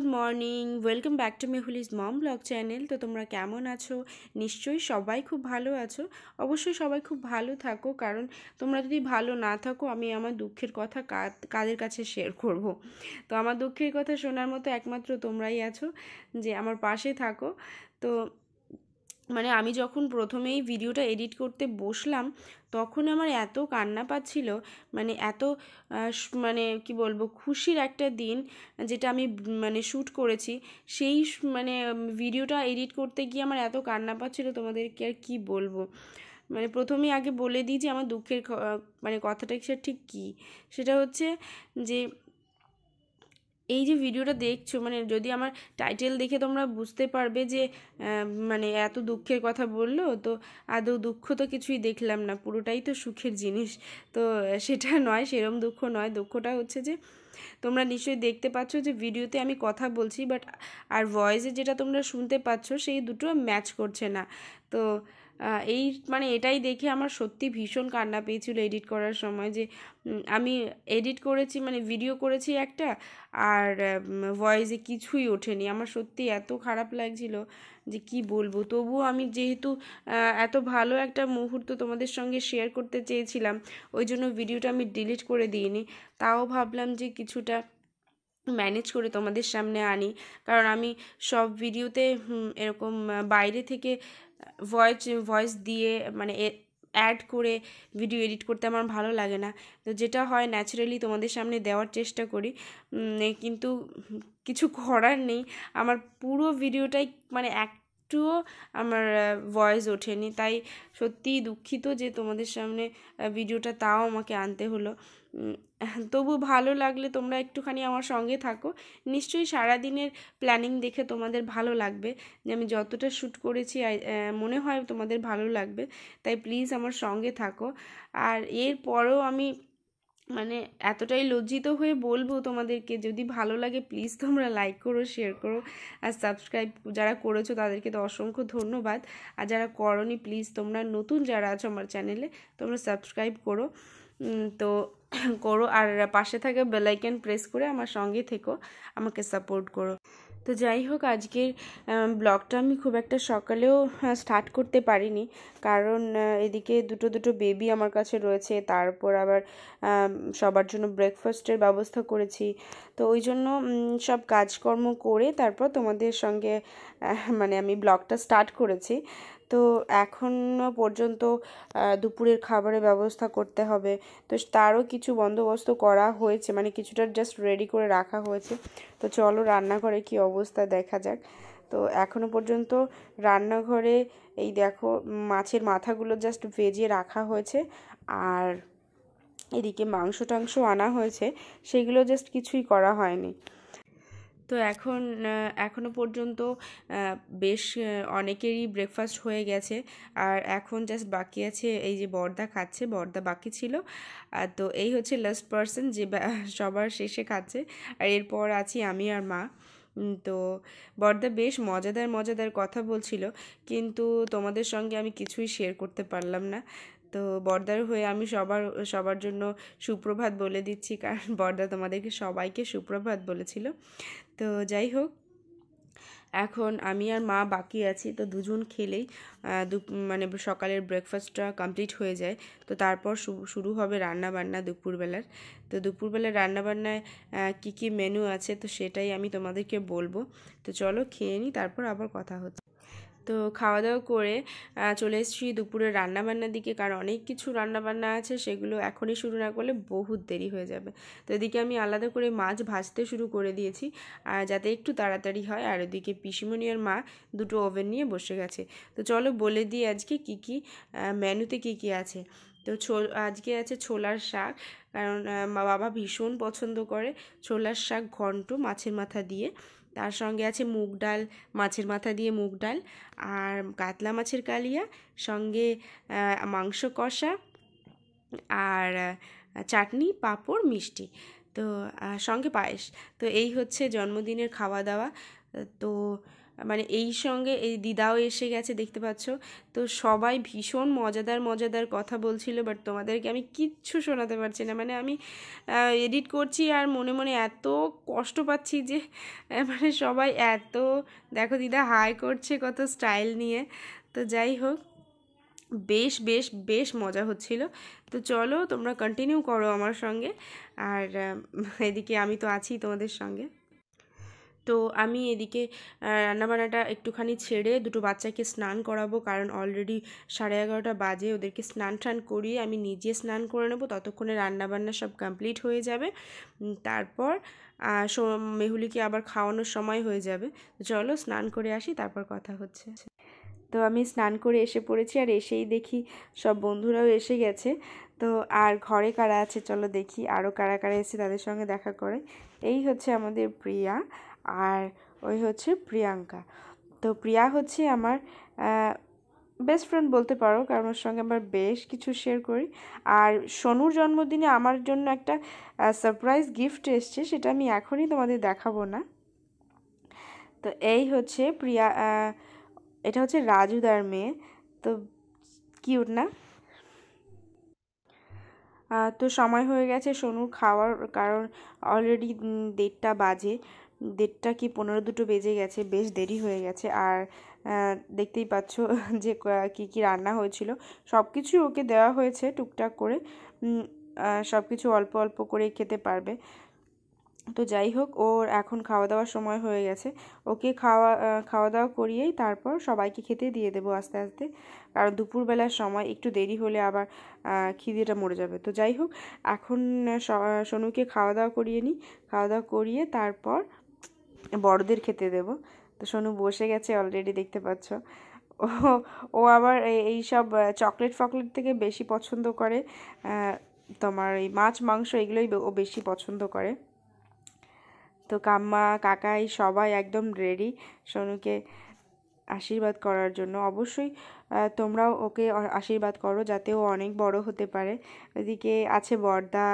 Good morning, welcome back to Mehuli's mom blog channel. তো তোমরা কেমন আছো? নিশ্চয়ই সবাই খুব ভালো আছো। অবশ্যই সবাই খুব ভালো থাকো, কারণ তোমরা যদি ভালো না থাকো, আমি আমার দুঃখের কথা কাদের কাছে শেয়ার করব? তো আমার দুঃখের কথা শোনার মতো একমাত্র তোমরাই আছো, যে আমার পাশে থাকো। তো মানে আমি যখন প্রথমেই ভিডিওটা এডিট করতে বসলাম, তখন আমার এত কান্না পাচ্ছিল মানে এত মানে কি বলব, খুশির একটা দিন যেটা আমি মানে শ্যুট করেছি, সেই মানে ভিডিওটা এডিট করতে গিয়ে আমার এত কান্না পাচ্ছিল, তোমাদেরকে আর কি বলব? মানে প্রথমেই আগে বলে দিই যে আমার দুঃখের মানে কথাটা সেটা ঠিক কী, সেটা হচ্ছে যে এই যে ভিডিওটা দেখছ মানে যদি আমার টাইটেল দেখে তোমরা বুঝতে পারবে যে মানে এত দুঃখের কথা বলল, তো আদৌ দুঃখ তো কিছুই দেখলাম না, পুরোটাই তো সুখের জিনিস। তো সেটা নয়, সেরম দুঃখ নয়, দুঃখটা হচ্ছে যে, তোমরা নিশ্চয়ই দেখতে পাচ্ছ যে ভিডিওতে আমি কথা বলছি বাট আর ভয়েসে যেটা তোমরা শুনতে পাচ্ছ, সেই দুটো ম্যাচ করছে না। তো এই মানে এটাই দেখে আমার সত্যি ভীষণ কান্না পেয়েছিল এডিট করার সময় যে আমি এডিট করেছি মানে ভিডিও করেছি একটা, আর ভয়েসে কিছুই ওঠেনি। আমার সত্যি এত খারাপ লাগছিল যে কি বলব? তবুও আমি যেহেতু এত ভালো একটা মুহূর্ত তোমাদের সঙ্গে শেয়ার করতে চেয়েছিলাম, ওই জন্য ভিডিওটা আমি ডিলিট করে দিইনি। তাও ভাবলাম যে কিছুটা ম্যানেজ করে তোমাদের সামনে আনি। কারণ আমি সব ভিডিওতে এরকম বাইরে থেকে ভয়েস ভয়েস দিয়ে মানে অ্যাড করে ভিডিও এডিট করতে আমার ভালো লাগে না। তো যেটা হয় ন্যাচারালি তোমাদের সামনে দেওয়ার চেষ্টা করি। কিন্তু কিছু করার নেই। আমার পুরো ভিডিওটাই মানে একটুও আমার ভয়েস ওঠেনি। তাই সত্যিই দুঃখিত যে তোমাদের সামনে ভিডিওটা তাও আমাকে আনতে হলো। তবু ভালো লাগলে তোমরা একটুখানি আমার সঙ্গে থাকো। নিশ্চয়ই সারাদিনের প্ল্যানিং দেখে তোমাদের ভালো লাগবে। যে আমি যতটা শ্যুট করেছি মনে হয় তোমাদের ভালো লাগবে। তাই প্লিজ আমার সঙ্গে থাকো। আর এরপরেও আমি মানে এতটাই লজ্জিত হয়ে বলব তোমাদেরকে, যদি ভালো লাগে প্লিজ তোমরা লাইক করো শেয়ার করো আর সাবস্ক্রাইব যারা করেছ তাদেরকে তো অসংখ্য ধন্যবাদ। আর যারা করনি প্লিজ তোমরা নতুন যারা আছো আমার চ্যানেলে তোমরা সাবস্ক্রাইব করো। তো করো আর পাশে থাকা বেলাইকেন প্রেস করে আমার সঙ্গে থেকো, আমাকে সাপোর্ট করো। তো যাই হোক, আজকের ব্লগটা আমি খুব একটা সকালেও স্টার্ট করতে পারিনি। কারণ এদিকে দুটো দুটো বেবি আমার কাছে রয়েছে, তারপর আবার সবার জন্য ব্রেকফাস্টের ব্যবস্থা করেছি। তো ওই জন্য সব কাজকর্ম করে তারপর তোমাদের সঙ্গে মানে আমি ব্লগটা স্টার্ট করেছি। তো এখনও পর্যন্ত দুপুরের খাবারের ব্যবস্থা করতে হবে। তো তারও কিছু বন্দোবস্ত করা হয়েছে মানে কিছুটা জাস্ট রেডি করে রাখা হয়েছে। তো চলো রান্নাঘরে কি অবস্থা দেখা যাক। তো এখনও পর্যন্ত রান্নাঘরে এই দেখো, মাছের মাথাগুলো জাস্ট ভেজে রাখা হয়েছে। আর এদিকে মাংস টাংস আনা হয়েছে, সেগুলো জাস্ট কিছুই করা হয়নি। তো এখন এখনও পর্যন্ত বেশ অনেকেরই ব্রেকফাস্ট হয়ে গেছে। আর এখন জাস্ট বাকি আছে এই যে বর্দা খাচ্ছে, বর্দা বাকি ছিল। আর তো এই হচ্ছে লাস্ট পার্সন যে সবার শেষে খাচ্ছে। আর এরপর আছি আমি আর মা। তো বর্দা বেশ মজাদার মজাদার কথা বলছিল। কিন্তু তোমাদের সঙ্গে আমি কিছুই শেয়ার করতে পারলাম না। তো বর্দার হয়ে আমি সবার সবার জন্য সুপ্রভাত বলে দিচ্ছি। কারণ বর্দা তোমাদেরকে সবাইকে সুপ্রভাত বলেছিল। তো যাই হোক, এখন আমি আর মা বাকি আছি, তো দুজন খেলেই দু মানে সকালের ব্রেকফাস্টটা কমপ্লিট হয়ে যায়। তো তারপর শুরু হবে রান্না বান্না দুপুরবেলার। তো দুপুরবেলার রান্নাবান্নায় কী কী মেনু আছে, তো সেটাই আমি তোমাদেরকে বলব। তো চলো খেয়ে নিই তারপর আবার কথা হচ্ছে। তো খাওয়া দাওয়া করে চলে এসেছি দুপুরে রান্নাবান্নার দিকে। কারণ অনেক কিছু রান্নাবান্না আছে, সেগুলো এখনই শুরু না করলে বহুত দেরি হয়ে যাবে। তো এদিকে আমি আলাদা করে মাছ ভাজতে শুরু করে দিয়েছি, আর যাতে একটু তাড়াতাড়ি হয়। আর ওদিকে পিসিমণি আর মা দুটো ওভেন নিয়ে বসে গেছে। তো চলো বলে দিই আজকে কি কি মেনুতে কি কি আছে। তো আজকে আছে ছোলার শাক, কারণ বাবা ভীষণ পছন্দ করে ছোলার শাক ঘন্ট মাছের মাথা দিয়ে। তার সঙ্গে আছে মুগ ডাল, মাছের মাথা দিয়ে মুগ ডাল আর কাতলা মাছের কালিয়া, সঙ্গে মাংস কষা আর চাটনি, পাঁপড়, মিষ্টি। তো সঙ্গে পায়েস। তো এই হচ্ছে জন্মদিনের খাওয়া দাওয়া। তো মানে এই সঙ্গে এই দিদাও এসে গেছে, দেখতে পাচ্ছ। তো সবাই ভীষণ মজাদার মজাদার কথা বলছিল বাট তোমাদেরকে আমি কিচ্ছু শোনাতে পারছি না। মানে আমি এডিট করছি আর মনে মনে এত কষ্ট পাচ্ছি যে মানে সবাই এত, দেখো দিদা হাই করছে কত স্টাইল নিয়ে। তো যাই হোক, বেশ বেশ বেশ মজা হচ্ছিল। তো চলো তোমরা কন্টিনিউ করো আমার সঙ্গে। আর এদিকে আমি তো আছি তোমাদের সঙ্গে। তো আমি এদিকে রান্নাবান্নাটা একটুখানি ছেড়ে দুটো বাচ্চাকে স্নান করাবো, কারণ অলরেডি সাড়ে এগারোটা বাজে, ওদেরকে স্নান টান করিয়ে আমি নিজে স্নান করে নেব, ততক্ষণে রান্নাবান্না সব কমপ্লিট হয়ে যাবে। তারপর মেহুলিকে আবার খাওয়ানোর সময় হয়ে যাবে। চলো স্নান করে আসি, তারপর কথা হচ্ছে। তো আমি স্নান করে এসে পড়েছি, আর এসেই দেখি সব বন্ধুরাও এসে গেছে। তো আর ঘরে কারা আছে চলো দেখি আরও কারা কারা এসে তাদের সঙ্গে দেখা করে এই হচ্ছে আমাদের প্রিয়া। আর ওই হচ্ছে প্রিয়াঙ্কা। তো প্রিয়া হচ্ছে আমার বেস্ট ফ্রেন্ড বলতে পারো, কারণ ওর সঙ্গে আমার বেশ কিছু শেয়ার করি। আর সোনুর জন্মদিনে আমার জন্য একটা সারপ্রাইজ গিফট এসছে, সেটা আমি এখনই তোমাদের দেখাবো না। তো এই হচ্ছে প্রিয়া এটা হচ্ছে রাজুদার মেয়ে। তো কিউট না? তো সময় হয়ে গেছে সোনুর খাওয়ার, কারণ অলরেডি দেড়টা বাজে। দেড়টা কি পনেরো দুটো বেজে গেছে, বেশ দেরি হয়ে গেছে। আর দেখতেই পাচ্ছ যে কি কি রান্না হয়েছিল। সব কিছু ওকে দেওয়া হয়েছে টুকটাক করে। সব কিছু অল্প অল্প করে খেতে পারবে। তো যাই হোক, ওর এখন খাওয়া দাওয়ার সময় হয়ে গেছে। ওকে খাওয়া খাওয়া দাওয়া করিয়েই তারপর সবাইকে খেতে দিয়ে দেবো আস্তে আস্তে। কারণ দুপুরবেলার সময় একটু দেরি হলে আবার খিদেটা মরে যাবে। তো যাই হোক, এখন সোনুকে খাওয়া দাওয়া করিয়ে নিই। খাওয়া দাওয়া করিয়ে তারপর বড়দের খেতে দেব। তো সোনু বসে গেছে অলরেডি দেখতে পাচ্ছ। ও ও আবার এই সব চকলেট ফকলেট থেকে বেশি পছন্দ করে। তোমার এই মাছ, মাংস এগুলোই ও বেশি পছন্দ করে। তো কাম্মা, কাকাই সবাই একদম রেডি সোনুকে আশীর্বাদ করার জন্য। অবশ্যই তোমরাও ওকে আশীর্বাদ করো যাতে ও অনেক বড় হতে পারে। ওইদিকে আছে বর্দা,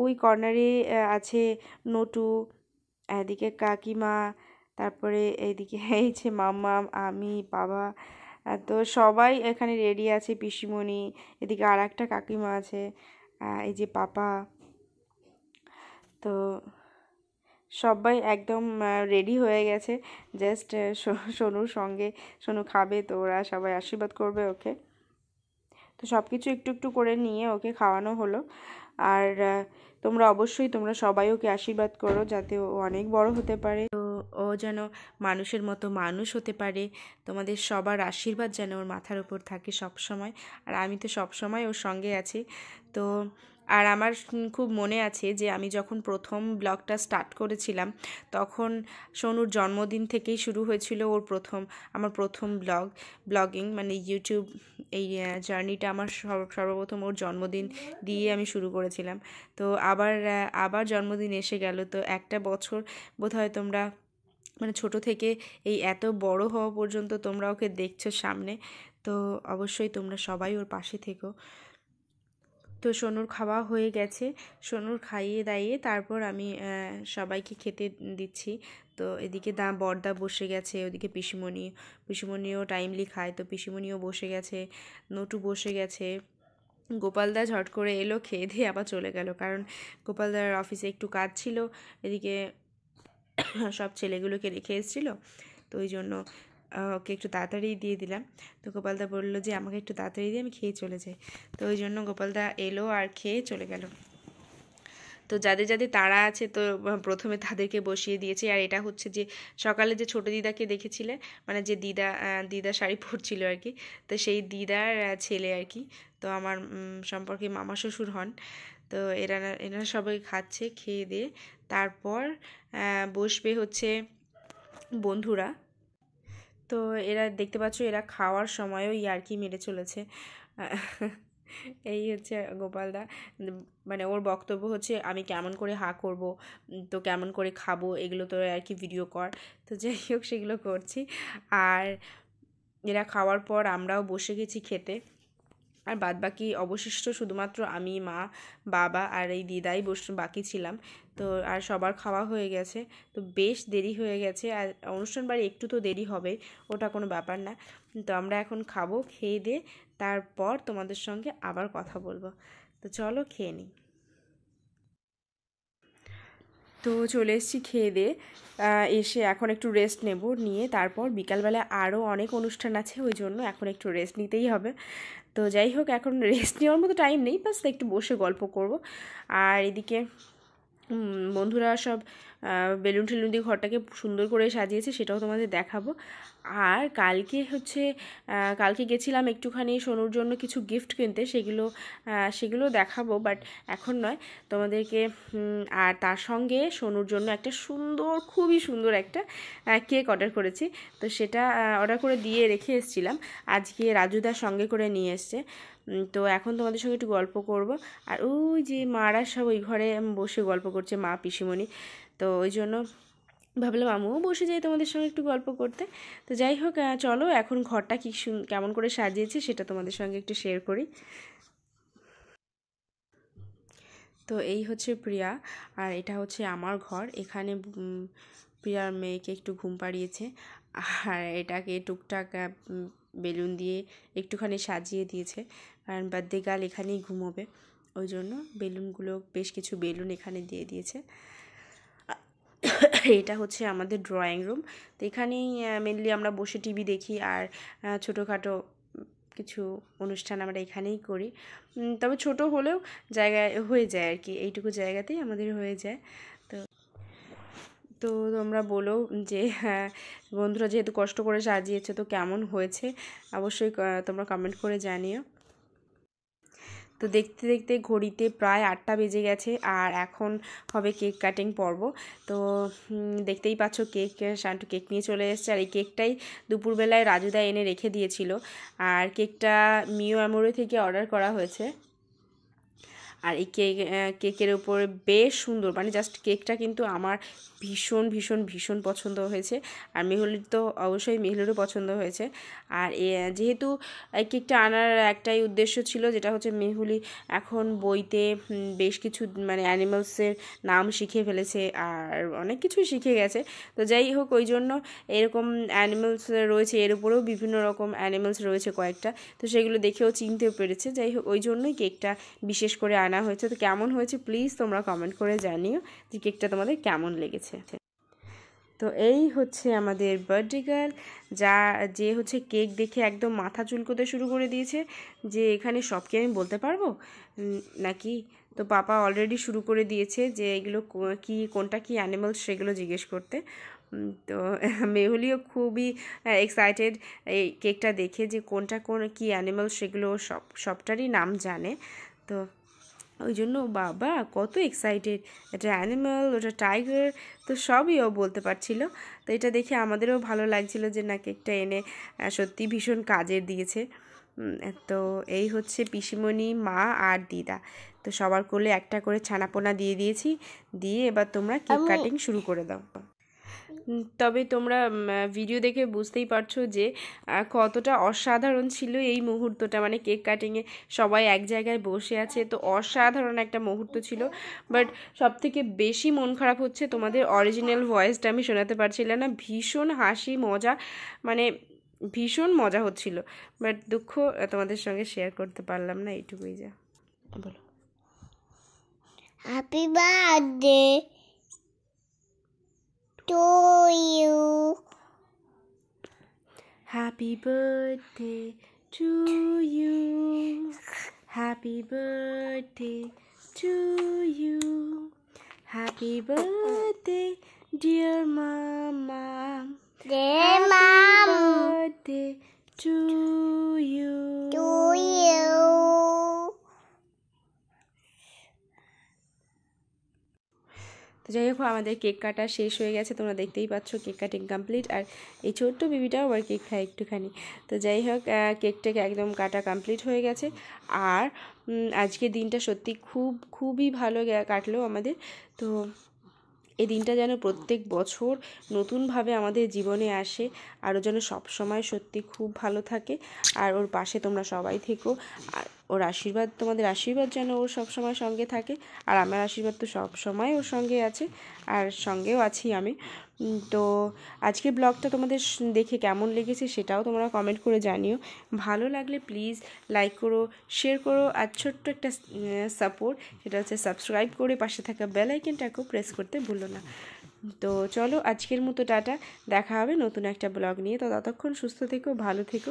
ওই কর্নারে আছে নটু এদিকে কাকিমা, তারপরে এইদিকে এই যে মাম্মা, আমি, বাবা তো সবাই এখানে রেডি আছে, পিসিমণি, এদিকে আর একটা কাকিমা আছে এই যে পাপা। তো সবাই একদম রেডি হয়ে গেছে জাস্ট সোনুর সঙ্গে, সোনু খাবে, তো ওরা সবাই আশীর্বাদ করবে ওকে। তো সব কিছু একটু একটু করে নিয়ে ওকে খাওয়ানো হলো। আর তোমরা অবশ্যই তোমরা সবাই ওকে আশীর্বাদ করো যাতে ও অনেক বড় হতে পারে। তো ও যেন মানুষের মতো মানুষ হতে পারে। তোমাদের সবার আশীর্বাদ যেন ওর মাথার উপর থাকে সব সময় আর আমি তো সব সময় ওর সঙ্গে আছি। তো আর আমার খুব মনে আছে যে আমি যখন প্রথম ব্লগটা স্টার্ট করেছিলাম, তখন সোনুর জন্মদিন থেকেই শুরু হয়েছিল ওর প্রথম, আমার প্রথম ব্লগ, ব্লগিং মানে ইউটিউব, এই জার্নিটা আমার সর্বপ্রথম ওর জন্মদিন দিয়ে আমি শুরু করেছিলাম। তো আবার আবার জন্মদিন এসে গেল, তো একটা বছর বোধহয় তোমরা মানে ছোট থেকে এই এত বড় হওয়া পর্যন্ত তোমরা ওকে দেখছ সামনে, তো অবশ্যই তোমরা সবাই ওর পাশে থেকো। তো সোনুর খাওয়া হয়ে গেছে। সোনুর খাইয়ে দাইয়ে তারপর আমি সবাইকে খেতে দিচ্ছি। তো এদিকে দা, বর্দা বসে গেছে, ওদিকে পিসিমণি। পিসিমণিও টাইমলি খায়, তো পিসিমণিও বসে গেছে, নটু বসে গেছে। গোপালদা ঝট করে এলো, খেয়ে দিয়ে আবার চলে গেল। কারণ গোপালদার অফিসে একটু কাজ ছিল, এদিকে সব ছেলেগুলোকে রেখে এসেছিল। তো ওই জন্য ওকে একটু তাড়াতাড়ি দিয়ে দিলাম। তো গোপালদা বলল যে, আমাকে একটু তাড়াতাড়ি দিয়ে আমি খেয়ে চলে যাই। তো ওই জন্য গোপালদা এলো আর খেয়ে চলে গেল। তো যাদের যাদের তারা আছে, তো প্রথমে তাদেরকে বসিয়ে দিয়েছে। আর এটা হচ্ছে যে, সকালে যে ছোটো দিদাকে দেখেছিলে মানে যে দিদা দিদা শাড়ি পরছিল আর কি, তো সেই দিদার ছেলে আর কি। তো আমার সম্পর্কে মামা শ্বশুর হন। তো এরা এনারা সবাই খাচ্ছে, খেয়ে দিয়ে তারপর বসবে হচ্ছে বন্ধুরা। তো এরা দেখতে পাচ্ছ এরা খাওয়ার সময়ও ইয়ার্কি মেরে চলেছে। এই হচ্ছে গোপালদা। মানে ওর বক্তব্য হচ্ছে, আমি কেমন করে হা করব? তো কেমন করে খাব? এগুলো তো আর কি ভিডিও কর। তো যাই হোক, সেগুলো করছি। আর এরা খাওয়ার পর আমরাও বসে গেছি খেতে। আর বাদ বাকি অবশিষ্ট শুধুমাত্র আমি, মা, বাবা আর এই দিদাই বস, বাকি ছিলাম। তো আর সবার খাওয়া হয়ে গেছে। তো বেশ দেরি হয়ে গেছে। আর অনুষ্ঠান বাড়ি একটু তো দেরি হবে, ওটা কোনো ব্যাপার না। তো আমরা এখন খাব, খেয়ে দিয়ে তারপর তোমাদের সঙ্গে আবার কথা বলব। তো চলো খেয়ে নিই। তো চলে এসেছি খেয়ে দিয়ে এসে এখন একটু রেস্ট নেব, নিয়ে তারপর বিকালবেলা আরও অনেক অনুষ্ঠান আছে, ওই জন্য এখন একটু রেস্ট নিতেই হবে। তো যাই হোক, এখন রেস্ট নেওয়ার মতো টাইম নেই বাস একটু বসে গল্প করব। আর এদিকে বন্ধুরা সব বেলুন টেলুন দিয়ে ঘরটাকে সুন্দর করে সাজিয়েছে, সেটাও তোমাদের দেখাবো। আর কালকে হচ্ছে কালকে গেছিলাম একটুখানি সোনুর জন্য কিছু গিফট কিনতে, সেগুলো সেগুলো দেখাবো বাট এখন নয়। তোমাদেরকে আর তার সঙ্গে সোনুর জন্য একটা সুন্দর, খুবই সুন্দর একটা কেক অর্ডার করেছি। তো সেটা অর্ডার করে দিয়ে রেখে এসেছিলাম। আজকে রাজুদার সঙ্গে করে নিয়ে এসছে। তো এখন তোমাদের সঙ্গে একটু গল্প করব। আর ওই যে মারা সব ওই ঘরে বসে গল্প করছে মা পিসিমণি। তো ওই জন্য ভাবলাম আমিও বসে যাই তোমাদের সঙ্গে একটু গল্প করতে। তো যাই হোক চলো এখন ঘরটা কী কেমন করে সাজিয়েছি সেটা তোমাদের সঙ্গে একটু শেয়ার করি। তো এই হচ্ছে প্রিয়া, আর এটা হচ্ছে আমার ঘর। এখানে প্রিয়ার মেয়েকে একটু ঘুম পাড়িয়েছে। আর এটাকে টুকটাক বেলুন দিয়ে একটুখানি সাজিয়ে দিয়েছে। কারণ বার্থডে গার্ল এখানেই ঘুমোবে। ওই জন্য বেলুনগুলো, বেশ কিছু বেলুন এখানে দিয়ে দিয়েছে। এটা হচ্ছে আমাদের ড্রয়িং রুম তো এখানেই মেনলি আমরা বসে টিভি দেখি আর ছোটোখাটো কিছু অনুষ্ঠান আমরা এখানেই করি। তবে ছোট হলেও জায়গায় হয়ে যায় আর কি। এইটুকু জায়গাতেই আমাদের হয়ে যায়। তো তোমরা বলো যে হ্যাঁ বন্ধুরা যেহেতু কষ্ট করে সাজিয়েছে, তো কেমন হয়েছে? অবশ্যই তোমরা কমেন্ট করে জানিও। তো দেখতে দেখতে ঘড়িতে প্রায় আটটা বেজে গেছে, আর এখন হবে কেক কাটিং পর্ব। তো দেখতেই পাচ্ছ কেক, শান্টু কেক নিয়ে চলে এসছে, আর এই কেকটাই দুপুরবেলায় রাজুদা এনে রেখে দিয়েছিল। আর কেকটা মিও অ্যামোরে থেকে অর্ডার করা হয়েছে। আর এই কেক কেকের উপরে বেশ সুন্দর মানে জাস্ট কেকটা কিন্তু আমার ভীষণ ভীষণ ভীষণ পছন্দ হয়েছে। আর মেহুলির তো অবশ্যই মেহুলিরও পছন্দ হয়েছে। আর যেহেতু এই কেকটা আনার একটাই উদ্দেশ্য ছিল, যেটা হচ্ছে মেহুলি এখন বইতে বেশ কিছু মানে অ্যানিমালসের নাম শিখে ফেলেছে আর অনেক কিছুই শিখে গেছে। তো যাই হোক, ওই জন্য এরকম অ্যানিমালস রয়েছে, এর উপরেও বিভিন্ন রকম অ্যানিমালস রয়েছে কয়েকটা। তো সেগুলো দেখেও চিনতেও পেরেছে। যাই হোক, ওই জন্যই কেকটা বিশেষ করে আনা হয়েছে। তো কেমন হয়েছে প্লিজ তোমরা কমেন্ট করে জানিও যে কেকটা তোমাদের কেমন লেগেছে। তো এই হচ্ছে আমাদের বার্থডে গার্ল যা, যে হচ্ছে কেক দেখে একদম মাথা চুলকোতে শুরু করে দিয়েছে যে এখানে সব কি আমি বলতে পারব? নাকি? তো পাপা অলরেডি শুরু করে দিয়েছে যে এগুলো কি কোনটা কি অ্যানিমালস সেগুলো জিজ্ঞেস করতে। তো মেহুলিও খুবই এক্সাইটেড এই কেকটা দেখে যে কোনটা কোন কি অ্যানিমাল সেগুলো সব, সবটারই নাম জানে। তো ওই জন্য বাবা কত এক্সাইটেড এটা অ্যানিম্যাল ওটা টাইগার তো সবই ও বলতে পারছিল। তো এটা দেখে আমাদেরও ভালো লাগছিল যে না কেকটা এনে সত্যি ভীষণ কাজের দিয়েছে। তো এই হচ্ছে পিসিমণি মা আর দিদা। তো সবার কোলে একটা করে ছানাপোনা দিয়ে দিয়েছি। দিয়ে এবার তোমরা কেক কাটিং শুরু করে দাও। তবে তোমরা ভিডিও দেখে বুঝতেই পারছ যে কতটা অসাধারণ ছিল এই মুহূর্তটা। মানে কেক কাটিংয়ে সবাই এক জায়গায় বসে আছে, তো অসাধারণ একটা মুহূর্ত ছিল। বাট সব থেকে বেশি মন খারাপ হচ্ছে তোমাদের অরিজিনাল ভয়েসটা আমি শোনাতে পারছিলাম না। ভীষণ হাসি, মজা মানে ভীষণ মজা হচ্ছিল। বাট দুঃখ তোমাদের সঙ্গে শেয়ার করতে পারলাম না, এইটুকুই যা। বলো। Happy birthday to you. Happy birthday to you. Happy birthday to you. Happy birthday, dear mama. Dear Happy mom, birthday to you. to you. তো যাই হোক, আমাদের কেক কাটা শেষ হয়ে গেছে। তোমরা দেখতেই পাচ্ছ কেক কাটিং কমপ্লিট। আর এই ছোট্ট বেবিটাও আবার কেক খায় একটুখানি। তো যাই হোক কেকটাকে একদম কাটা কমপ্লিট হয়ে গেছে। আর আজকে দিনটা সত্যি খুব, খুবই ভালো কাটলো আমাদের। তো এই দিনটা যেন প্রত্যেক বছর নতুনভাবে আমাদের জীবনে আসে, আরও যেন সবসময় সত্যি খুব ভালো থাকে। আর ওর পাশে তোমরা সবাই থেকো। আর ওর আশীর্বাদ, তোমাদের আশীর্বাদ যেন ওর সবসময় সঙ্গে থাকে। আর আমার আশীর্বাদ তো সব সময় ওর সঙ্গে আছে, আর সঙ্গেও আছি আমি। তো আজকে ব্লগটা তোমাদের দেখে কেমন লেগেছে সেটাও তোমরা কমেন্ট করে জানিও। ভালো লাগলে প্লিজ লাইক করো শেয়ার করো, আর ছোট্ট একটা সাপোর্ট সেটা হচ্ছে সাবস্ক্রাইব করে পাশে থাকা বেল আইকনটাকেও প্রেস করতে ভুলো না। তো চলো আজকের মতো টাটা, দেখা হবে নতুন একটা ব্লগ নিয়ে। তো ততক্ষণ সুস্থ থেকো, ভালো থেকো।